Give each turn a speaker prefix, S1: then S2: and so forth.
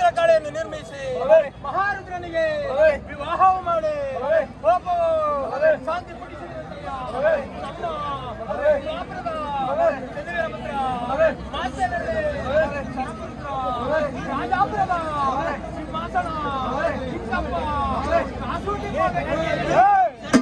S1: ಚಿತ್ರಕಲೆಯನ್ನು ನಿರ್ಮಿಸಿ ಮಹಾರುದ್ರನಿಗೆ ವಿವಾಹವು ಮಾಡಿ ಕೋಪವು ಶಾಂತಿ ಮಾತನಾಡುವ ಸಿಂಹಾಸನ. ಸಿಂಗಪ್ಪ ಕಾಸೂಟಿ